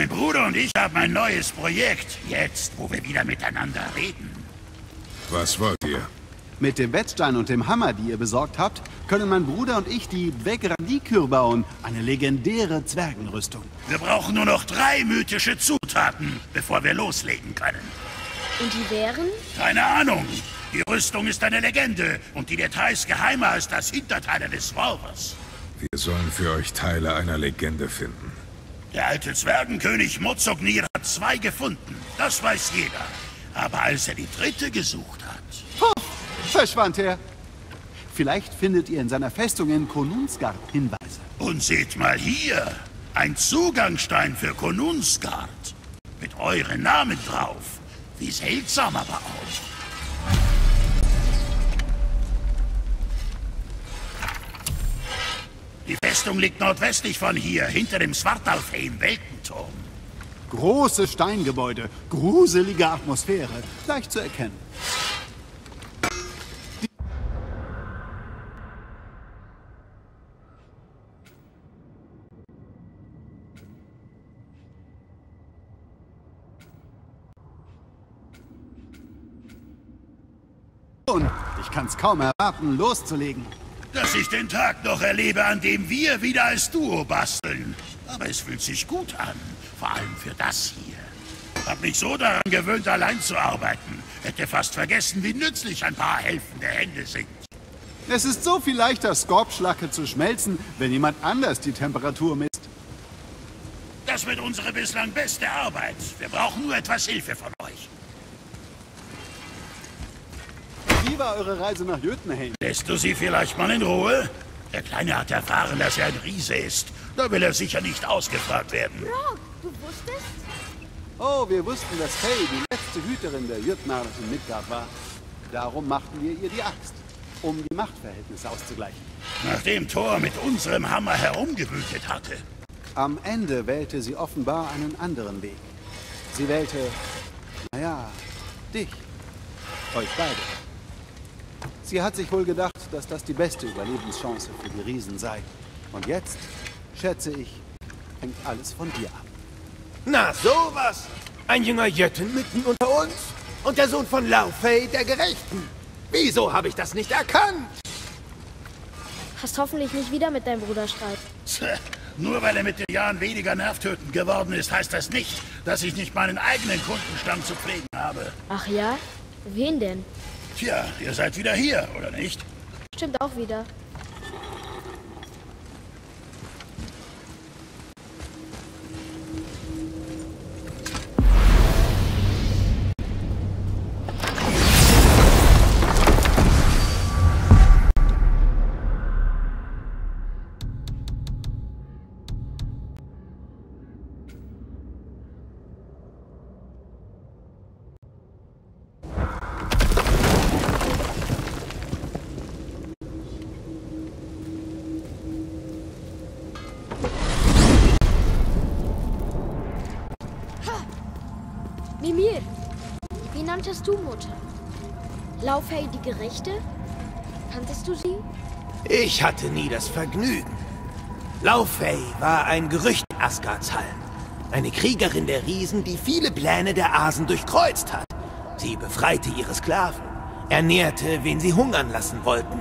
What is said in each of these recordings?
Mein Bruder und ich haben ein neues Projekt. Jetzt, wo wir wieder miteinander reden. Was wollt ihr? Mit dem Wettstein und dem Hammer, die ihr besorgt habt, können mein Bruder und ich die Vegradikür bauen. Eine legendäre Zwergenrüstung. Wir brauchen nur noch drei mythische Zutaten, bevor wir loslegen können. Und die wären? Keine Ahnung. Die Rüstung ist eine Legende und die Details geheimer als das Hinterteil des Wolvers. Wir sollen für euch Teile einer Legende finden. Der alte Zwergenkönig Mozognir hat zwei gefunden. Das weiß jeder. Aber als er die dritte gesucht hat... Puff, verschwand er. Vielleicht findet ihr in seiner Festung in Konunsgard Hinweise. Und seht mal hier. Ein Zugangsstein für Konunsgard. Mit euren Namen drauf. Wie seltsam aber auch. Die Festung liegt nordwestlich von hier, hinter dem Svartalfheim-Weltenturm. Große Steingebäude, gruselige Atmosphäre, leicht zu erkennen. Ich kann's kaum erwarten, loszulegen. Dass ich den Tag noch erlebe, an dem wir wieder als Duo basteln. Aber es fühlt sich gut an, vor allem für das hier. Hab mich so daran gewöhnt, allein zu arbeiten. Hätte fast vergessen, wie nützlich ein paar helfende Hände sind. Es ist so viel leichter, Skorpschlacke zu schmelzen, wenn jemand anders die Temperatur misst. Das wird unsere bislang beste Arbeit. Wir brauchen nur etwas Hilfe von euch. War eure Reise nach Jötunheim? Lässt du sie vielleicht mal in Ruhe? Der Kleine hat erfahren, dass er ein Riese ist. Da will er sicher nicht ausgefragt werden. Rock, du wusstest? Oh, wir wussten, dass Faye die letzte Hüterin der Jütnar in Midgard war. Darum machten wir ihr die Axt, um die Machtverhältnisse auszugleichen. Nachdem Thor mit unserem Hammer herumgewütet hatte. Am Ende wählte sie offenbar einen anderen Weg. Sie wählte, naja, dich. Euch beide. Sie hat sich wohl gedacht, dass das die beste Überlebenschance für die Riesen sei. Und jetzt, schätze ich, hängt alles von dir ab. Na, sowas! Ein junger Jötten mitten unter uns? Und der Sohn von Laufey, der Gerechten. Wieso habe ich das nicht erkannt? Hast hoffentlich nicht wieder mit deinem Bruder Streit. Tja, Nur weil er mit den Jahren weniger nervtötend geworden ist, heißt das nicht, dass ich nicht meinen eigenen Kundenstamm zu pflegen habe. Ach ja? Wen denn? Tja, ihr seid wieder hier, oder nicht? Stimmt auch wieder. Wie nanntest du Mutter? Laufey die Gerechte? Kanntest du sie? Ich hatte nie das Vergnügen. Laufey war ein Gerücht in Asgards Hallen. Eine Kriegerin der Riesen, die viele Pläne der Asen durchkreuzt hat. Sie befreite ihre Sklaven, ernährte, wen sie hungern lassen wollten.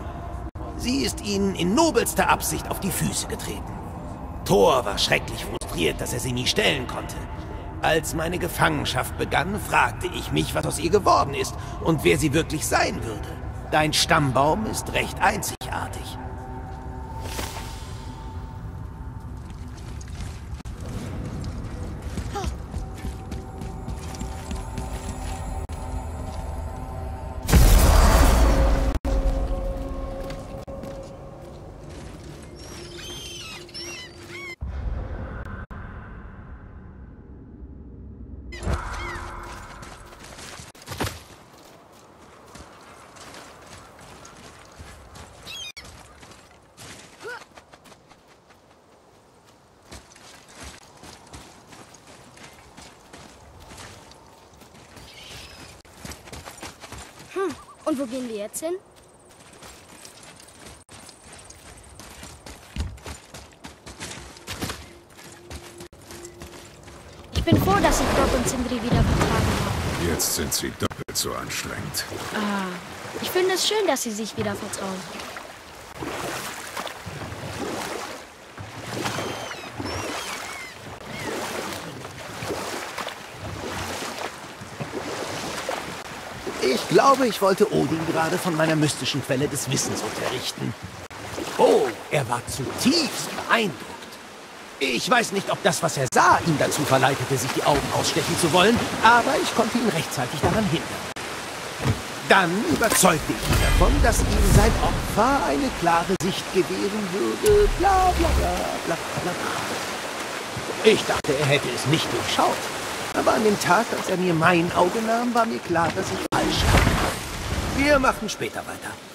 Sie ist ihnen in nobelster Absicht auf die Füße getreten. Thor war schrecklich frustriert, dass er sie nie stellen konnte. Als meine Gefangenschaft begann, fragte ich mich, was aus ihr geworden ist und wer sie wirklich sein würde. Dein Stammbaum ist recht einzigartig. Wo gehen wir jetzt hin? dass ich Doc und Sindri wieder vertragen habe. Jetzt sind sie doppelt so anstrengend. Ah, ich finde es schön, dass sie sich wieder vertrauen. Ich glaube, ich wollte Odin gerade von meiner mystischen Quelle des Wissens unterrichten. Oh, er war zutiefst beeindruckt. Ich weiß nicht, ob das, was er sah, ihn dazu verleitete, sich die Augen ausstechen zu wollen, aber ich konnte ihn rechtzeitig daran hindern. Dann überzeugte ich ihn davon, dass ihm sein Opfer eine klare Sicht gewähren würde, bla bla bla bla bla bla. Ich dachte, er hätte es nicht durchschaut. Aber an dem Tag, als er mir mein Auge nahm, war mir klar, dass ich falsch lag. Wir machen später weiter.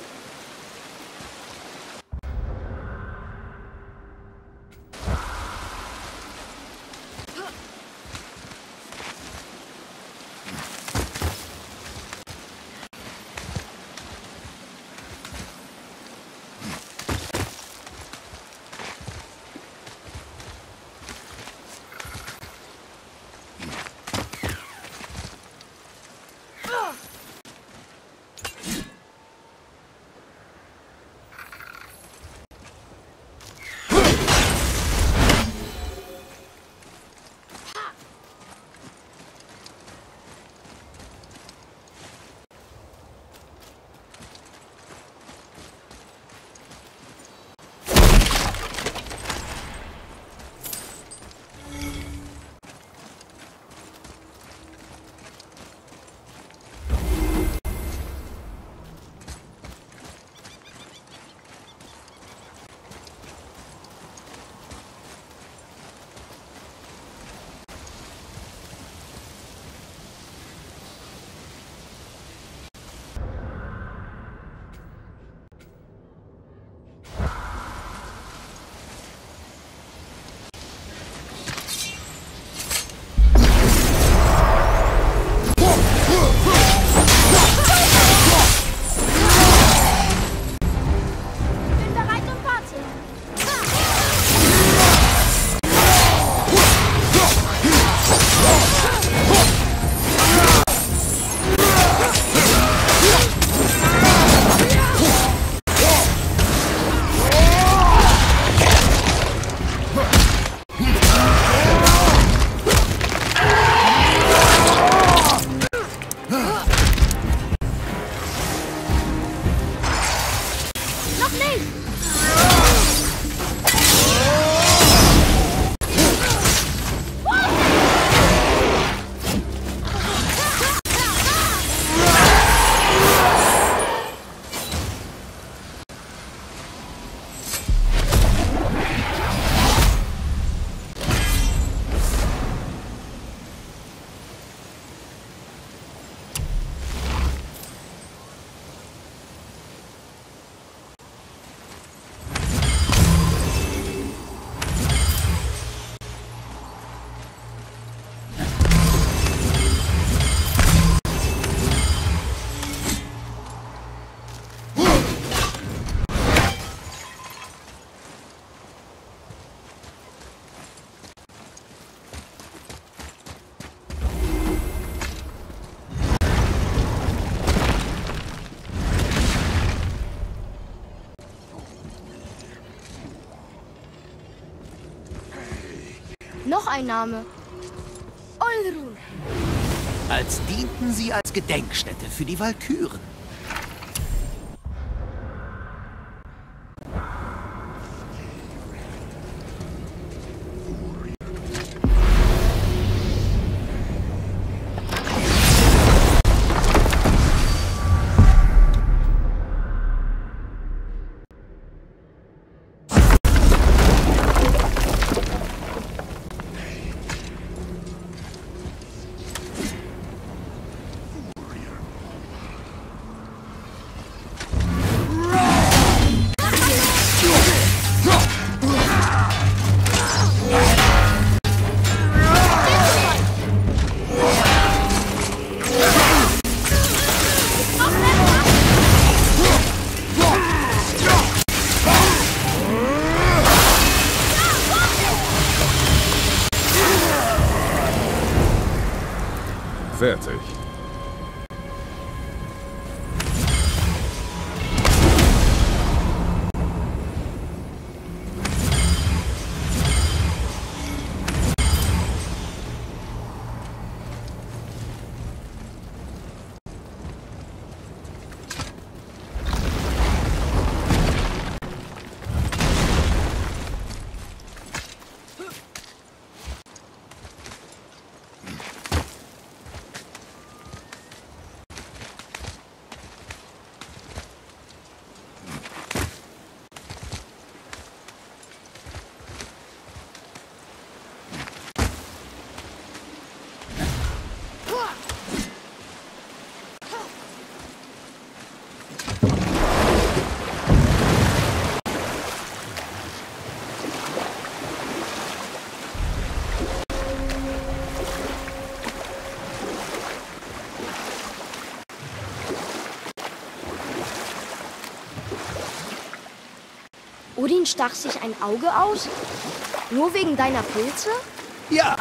Ein Name. Olrun. Als dienten sie als Gedenkstätte für die Walküren. Odin stach sich ein Auge aus? Nur wegen deiner Pilze? Ja.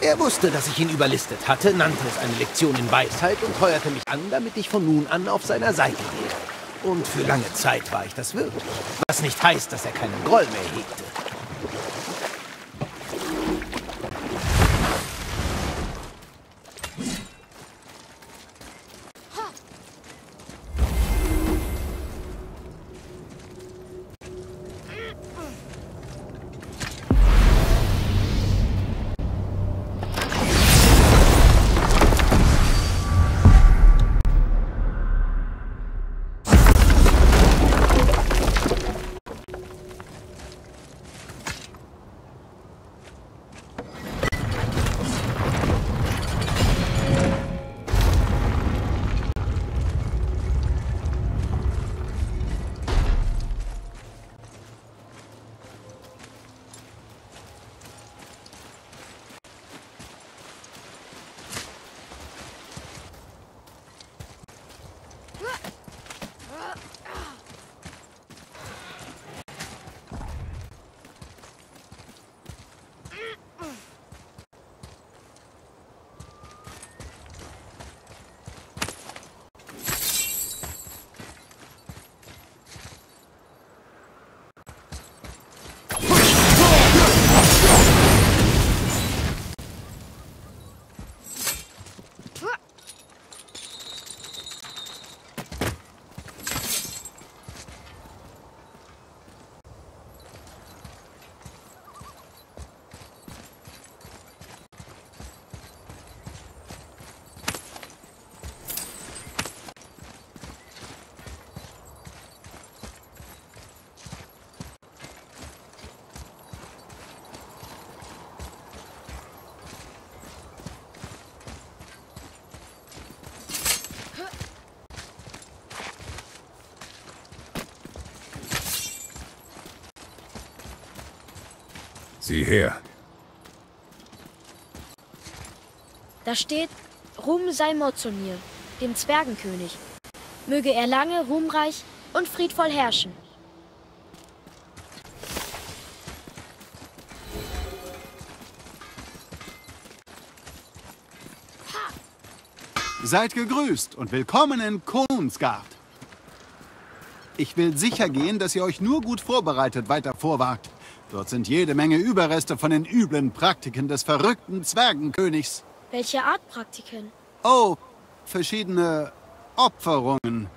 Er wusste, dass ich ihn überlistet hatte, nannte es eine Lektion in Weisheit und heuerte mich an, damit ich von nun an auf seiner Seite gehe. Und für lange Zeit war ich das wirklich. Was nicht heißt, dass er keinen Groll mehr hegte. Sieh her. Da steht, Ruhm sei Mozonir, dem Zwergenkönig. Möge er lange, ruhmreich und friedvoll herrschen. Seid gegrüßt und willkommen in Konsgard. Ich will sicher gehen, dass ihr euch nur gut vorbereitet weiter vorwagt. Dort sind jede Menge Überreste von den üblen Praktiken des verrückten Zwergenkönigs. Welche Art Praktiken? Oh, verschiedene Opferungen.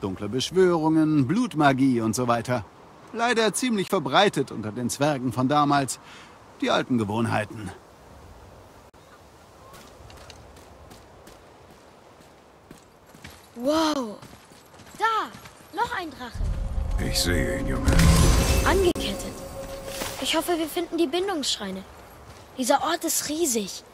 Dunkle Beschwörungen, Blutmagie und so weiter. Leider ziemlich verbreitet unter den Zwergen von damals. Die alten Gewohnheiten. Wow! Da! Noch ein Drache. Ich sehe ihn, Junge. Angekettet. Ich hoffe, wir finden die Bindungsschreine. Dieser Ort ist riesig.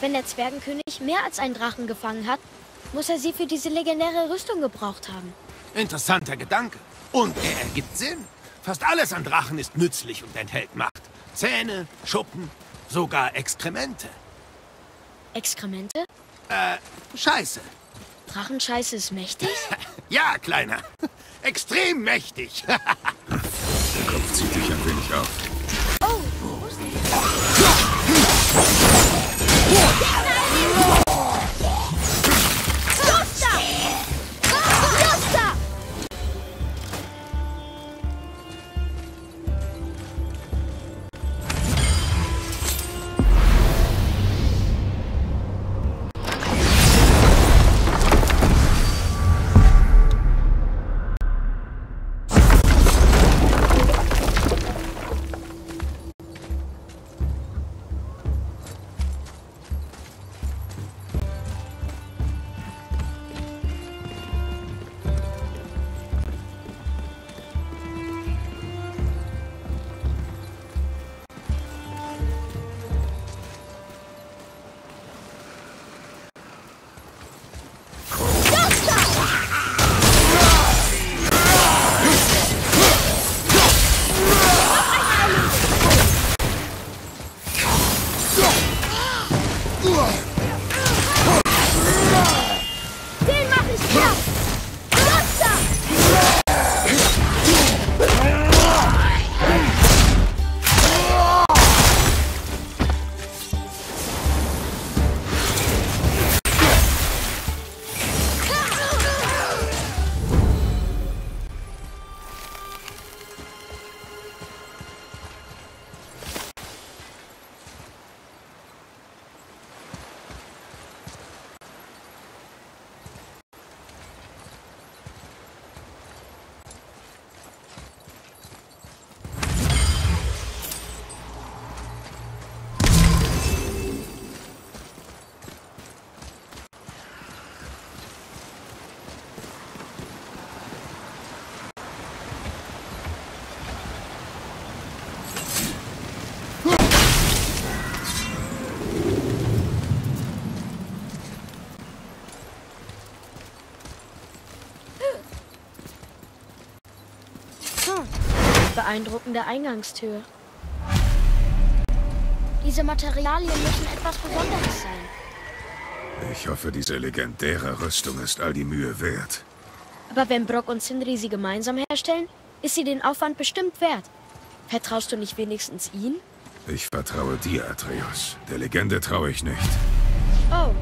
Wenn der Zwergenkönig mehr als einen Drachen gefangen hat, muss er sie für diese legendäre Rüstung gebraucht haben. Interessanter Gedanke. Und er ergibt Sinn. Fast alles an Drachen ist nützlich und enthält Macht. Zähne, Schuppen, sogar Exkremente. Exkremente? Scheiße. Drachenscheiße ist mächtig? Ja, Kleiner. Extrem mächtig. Der Kopf zieht dich ein wenig auf. Los da! Beeindruckende Eingangstür. Diese Materialien müssen etwas Besonderes sein. Ich hoffe, diese legendäre Rüstung ist all die Mühe wert. Aber wenn Brock und Sindri sie gemeinsam herstellen, ist sie den Aufwand bestimmt wert. Vertraust du nicht wenigstens ihnen? Ich vertraue dir, Atreus. Der Legende traue ich nicht. Oh.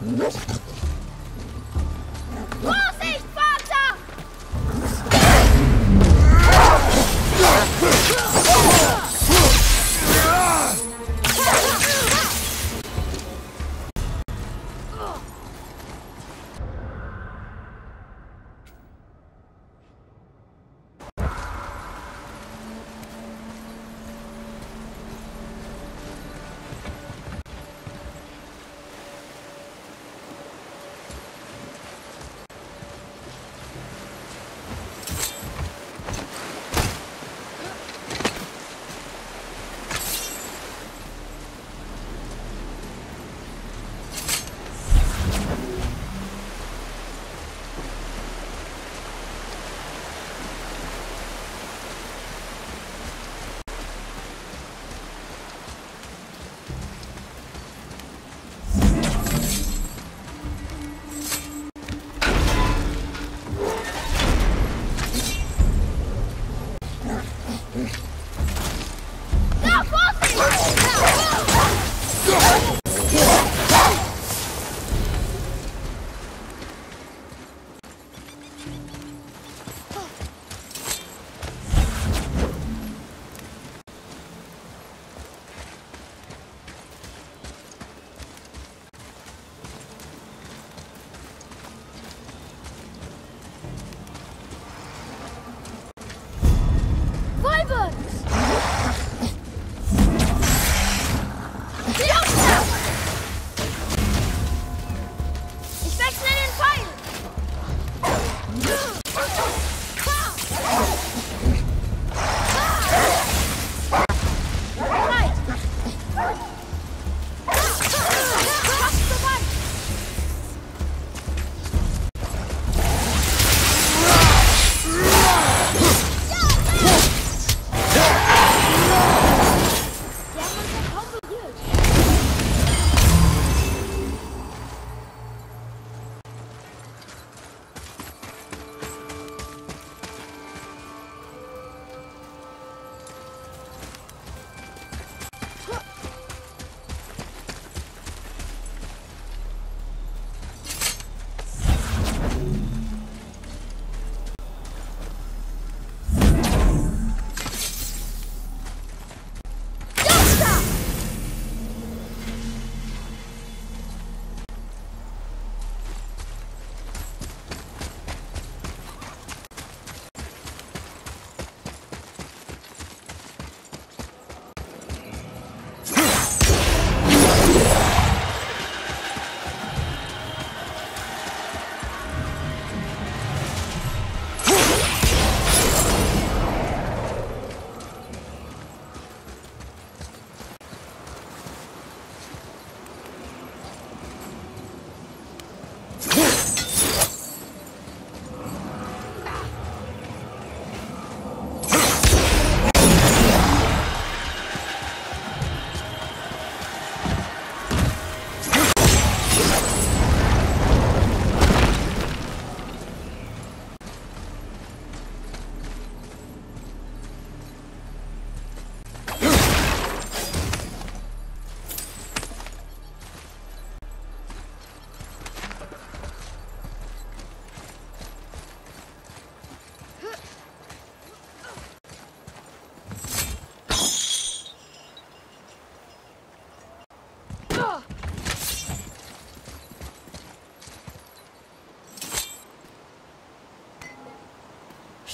What?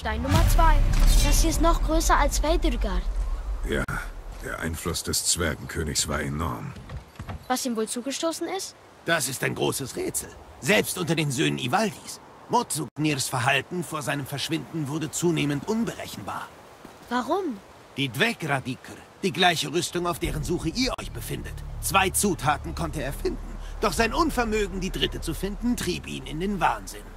Stein Nummer zwei. Das hier ist noch größer als Veidurgard. Ja, der Einfluss des Zwergenkönigs war enorm. Was ihm wohl zugestoßen ist? Das ist ein großes Rätsel. Selbst unter den Söhnen Ivaldis. Motsugnirs Verhalten vor seinem Verschwinden wurde zunehmend unberechenbar. Warum? Die Dwegradiker, die gleiche Rüstung, auf deren Suche ihr euch befindet. Zwei Zutaten konnte er finden, doch sein Unvermögen, die dritte zu finden, trieb ihn in den Wahnsinn.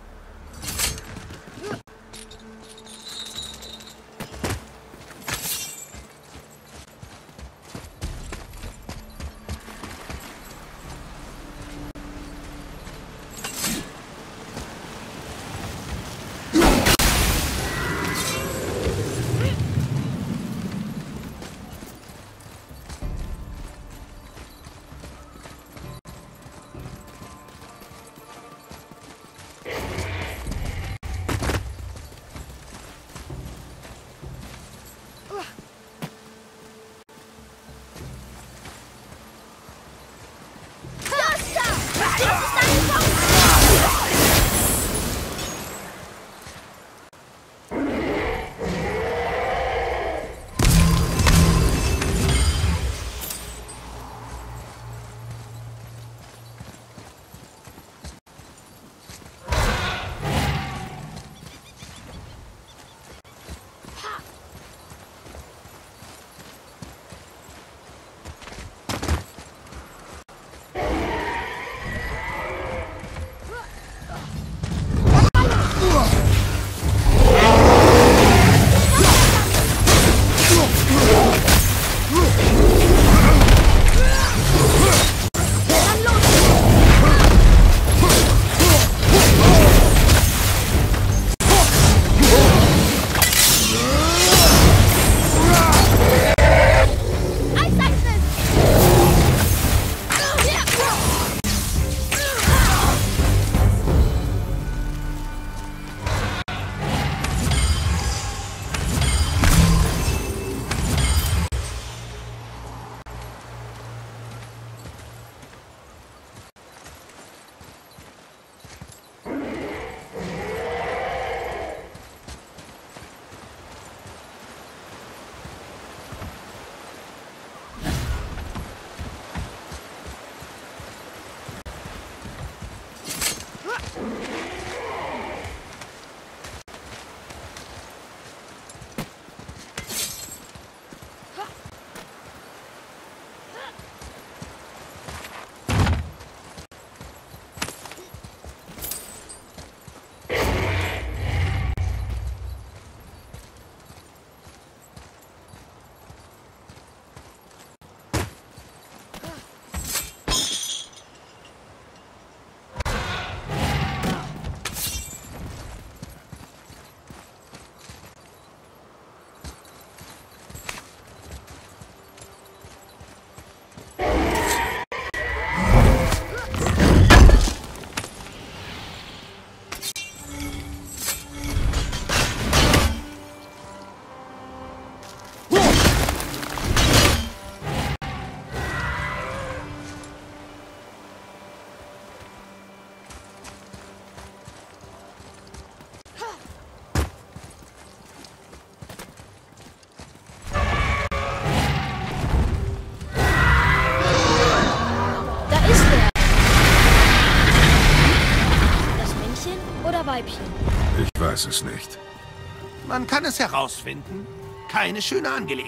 Man kann es herausfinden. Keine schöne Angelegenheit.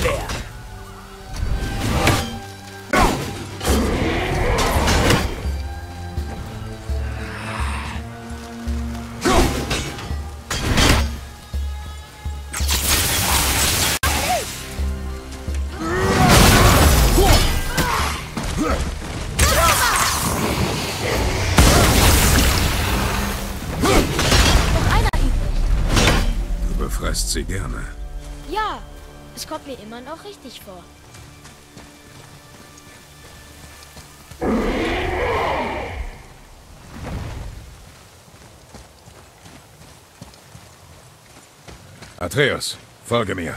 there. wie immer noch richtig vor. Atreus, folge mir.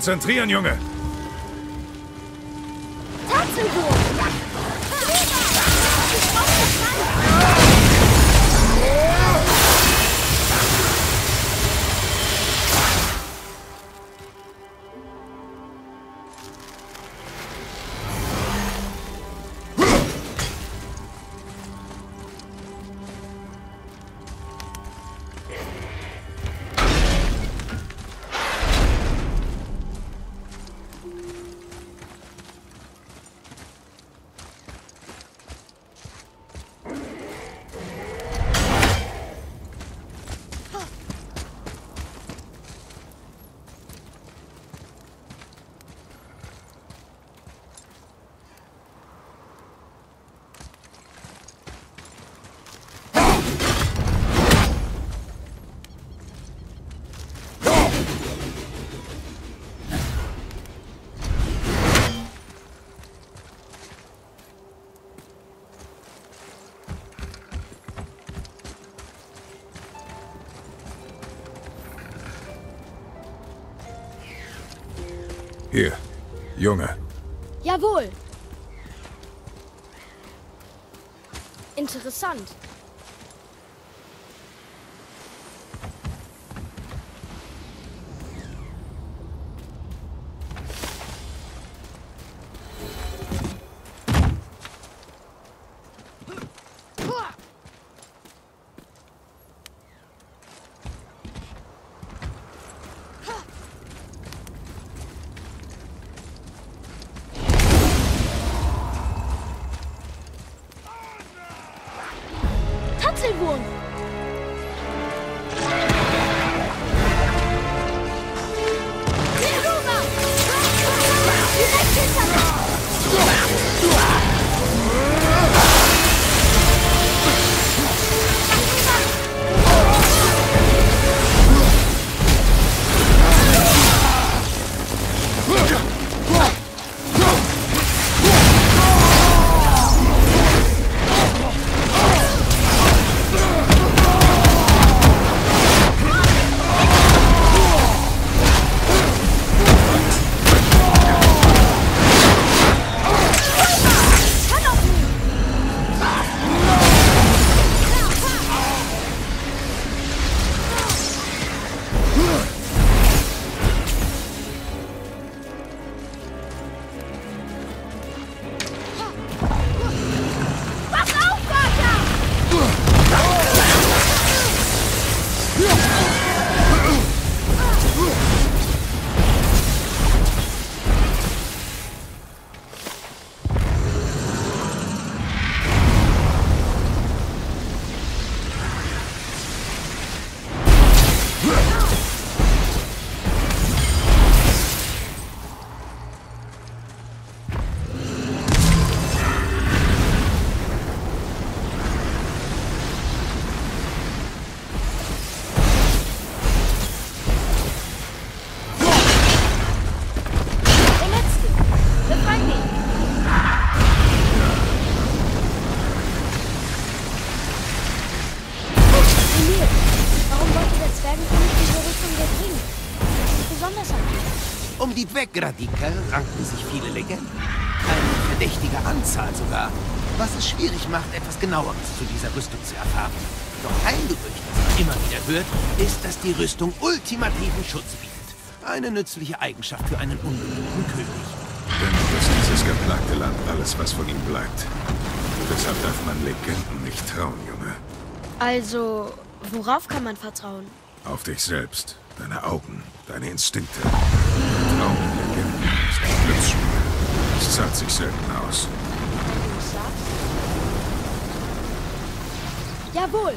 Konzentrieren, Junge! Junge. Jawohl. Interessant. Dweck-Radiker ranken sich viele Legenden. Eine verdächtige Anzahl sogar. Was es schwierig macht, etwas Genaueres zu dieser Rüstung zu erfahren. Doch ein Gerücht, das man immer wieder hört, ist, dass die Rüstung ultimativen Schutz bietet. Eine nützliche Eigenschaft für einen unbedingten König. Dennoch ist dieses geplagte Land alles, was von ihm bleibt. Deshalb darf man Legenden nicht trauen, Junge. Also, worauf kann man vertrauen? Auf dich selbst, deine Augen, deine Instinkte. Legenden Glücksspiel. Es zahlt sich selten aus. Jawohl.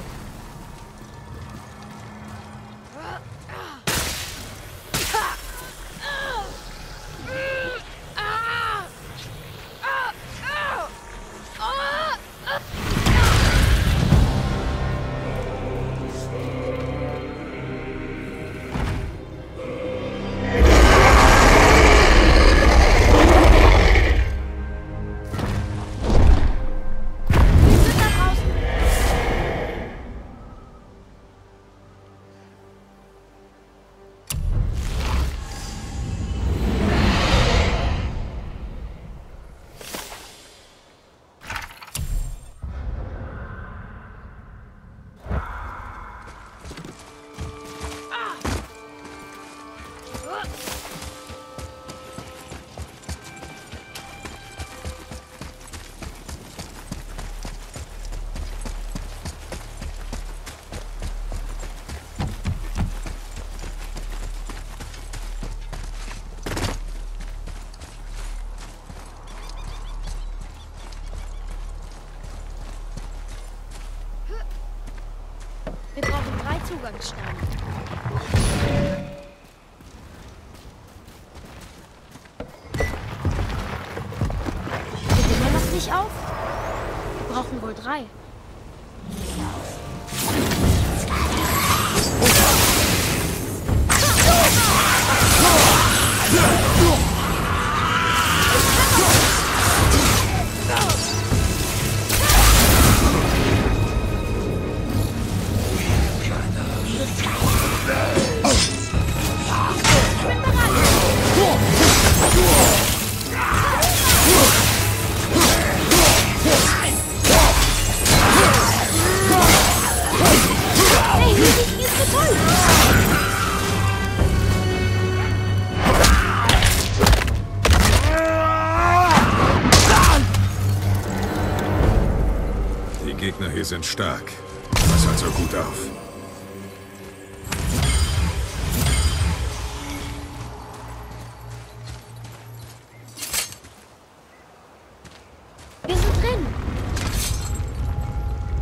Brauchen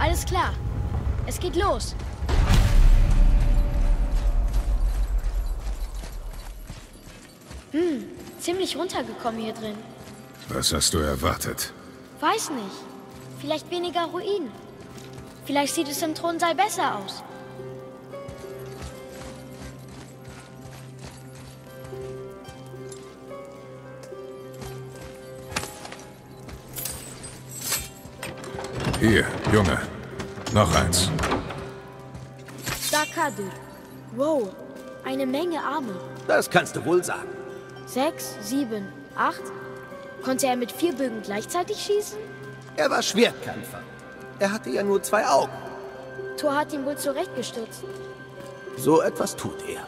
Alles klar. Es geht los. Hm, ziemlich runtergekommen hier drin. Was hast du erwartet? Weiß nicht. Vielleicht weniger Ruinen. Vielleicht sieht es im Thronsaal besser aus. Hier, Junge. Noch eins. Dakadur. Wow, eine Menge Arme. Das kannst du wohl sagen. Sechs, sieben, acht. Konnte er mit vier Bögen gleichzeitig schießen? Er war Schwertkämpfer. Er hatte ja nur zwei Augen. Thor hat ihn wohl zurechtgestutzt. So etwas tut er.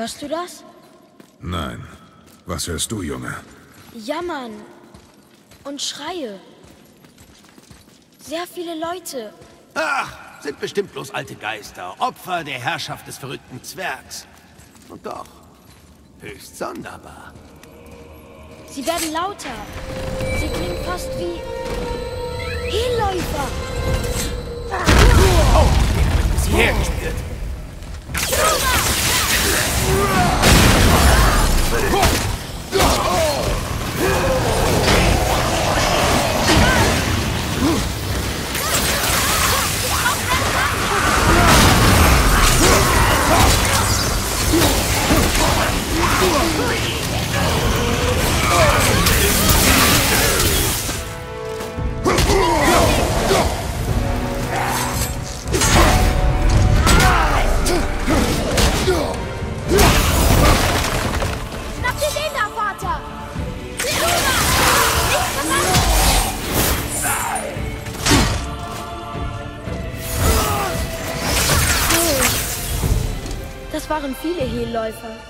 Hörst du das? Nein. Was hörst du, Junge? Jammern und Schreie. Sehr viele Leute. Ach, sind bestimmt bloß alte Geister, Opfer der Herrschaft des verrückten Zwergs. Und doch, höchst sonderbar. Sie werden lauter. Sie klingen fast wie Hehläufer. Oh, der wird bis hierher Ура! Viele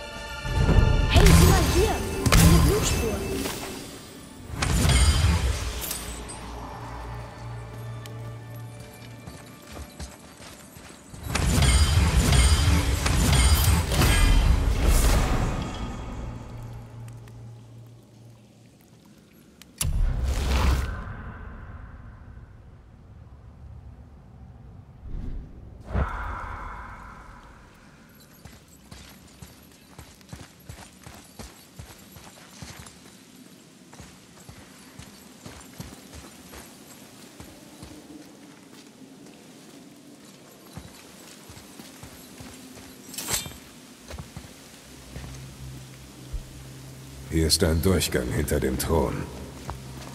Hier ist ein Durchgang hinter dem Thron.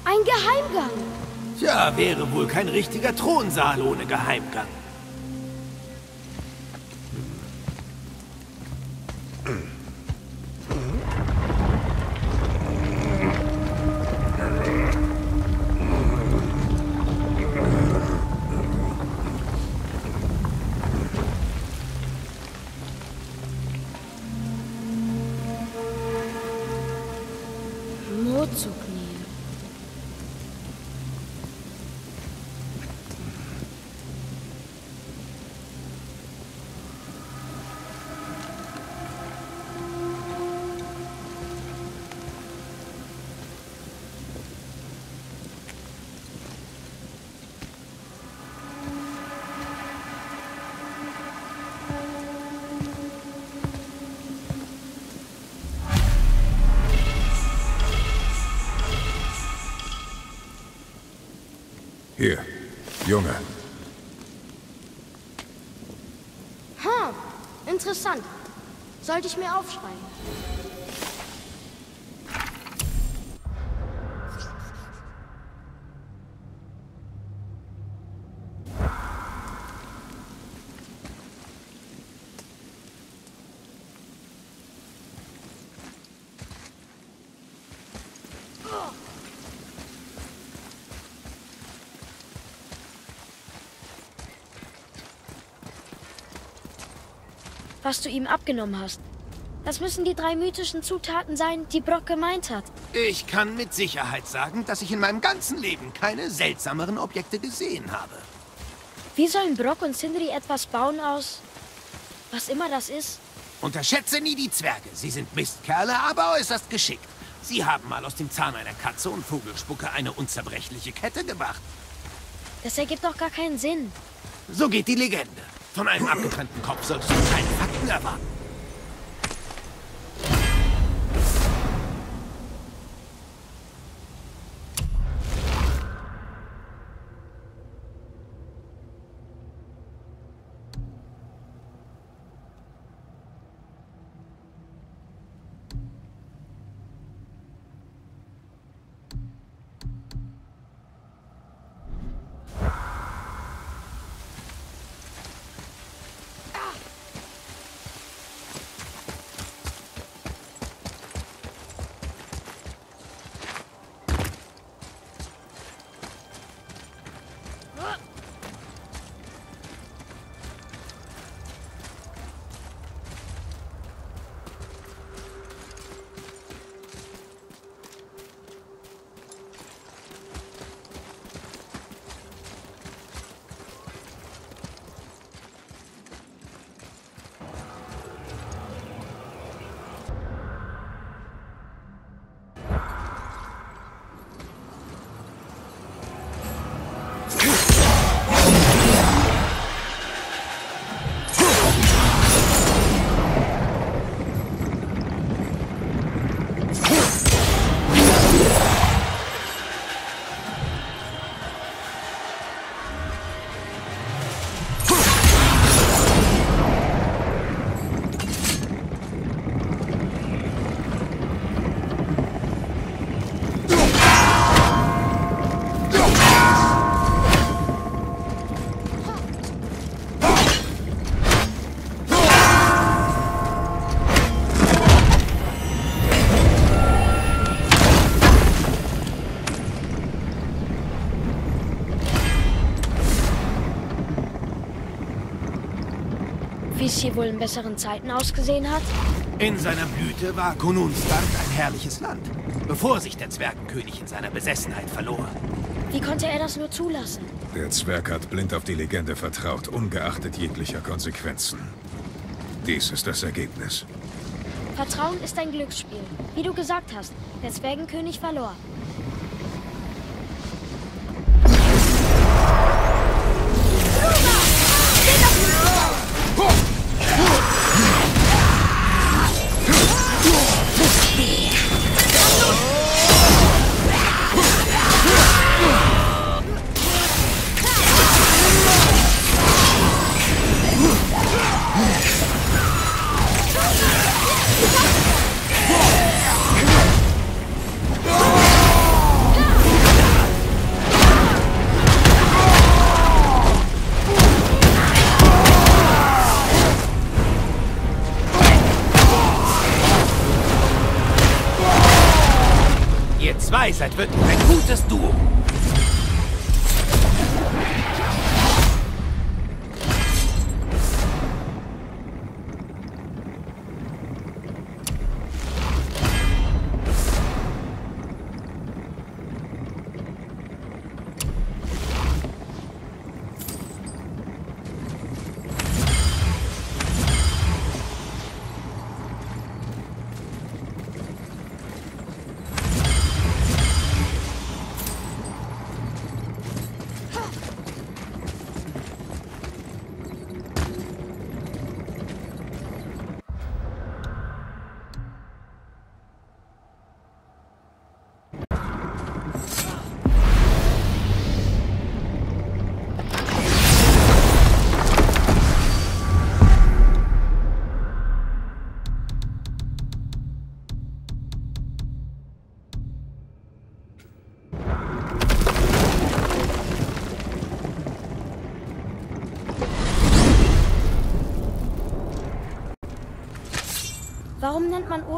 Ein Geheimgang. Tja, wäre wohl kein richtiger Thronsaal ohne Geheimgang. Sollte ich mir aufschreiben. Was du ihm abgenommen hast. Das müssen die drei mythischen Zutaten sein, die Brock gemeint hat. Ich kann mit Sicherheit sagen, dass ich in meinem ganzen Leben keine seltsameren Objekte gesehen habe. Wie sollen Brock und Sindri etwas bauen aus... was immer das ist? Unterschätze nie die Zwerge. Sie sind Mistkerle, aber äußerst geschickt. Sie haben mal aus dem Zahn einer Katze und Vogelspucke eine unzerbrechliche Kette gemacht. Das ergibt doch gar keinen Sinn. So geht die Legende. Von einem abgetrennten Kopf solltest du keine Fakten erwarten. Es hier wohl in besseren Zeiten ausgesehen hat? In seiner Blüte war Konunsland ein herrliches Land, bevor sich der Zwergenkönig in seiner Besessenheit verlor. Wie konnte er das nur zulassen? Der Zwerg hat blind auf die Legende vertraut, ungeachtet jeglicher Konsequenzen. Dies ist das Ergebnis. Vertrauen ist ein Glücksspiel. Wie du gesagt hast, der Zwergenkönig verlor. Ihr seid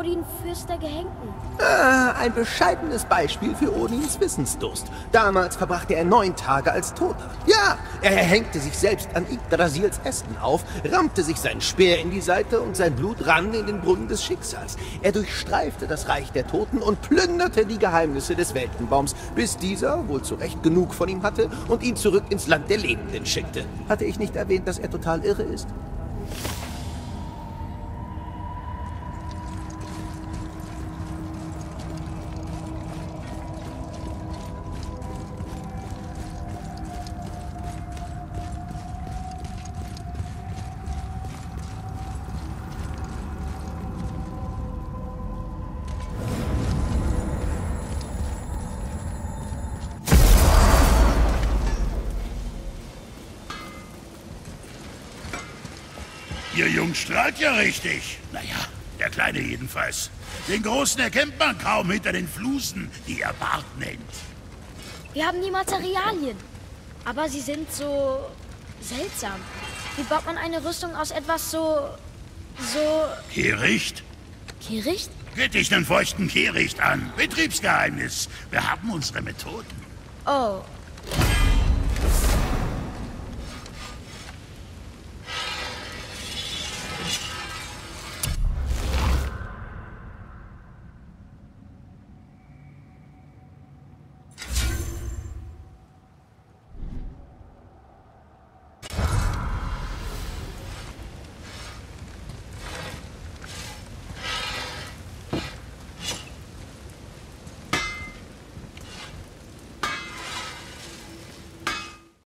Odin Fürst der Gehängten? Ah, ein bescheidenes Beispiel für Odins Wissensdurst. Damals verbrachte er neun Tage als Toter. Ja, er hängte sich selbst an Yggdrasils Ästen auf, rammte sich seinen Speer in die Seite und sein Blut rann in den Brunnen des Schicksals. Er durchstreifte das Reich der Toten und plünderte die Geheimnisse des Weltenbaums, bis dieser wohl zu Recht genug von ihm hatte und ihn zurück ins Land der Lebenden schickte. Hatte ich nicht erwähnt, dass er total irre ist? Strahlt ja richtig. Naja, der Kleine jedenfalls. Den Großen erkennt man kaum hinter den Flusen, die er Bart nennt. Wir haben die Materialien. Aber sie sind so seltsam. Wie baut man eine Rüstung aus etwas so. so. Kehricht? Kehricht? Geht dich einen feuchten Kehricht an. Betriebsgeheimnis. Wir haben unsere Methoden. Oh.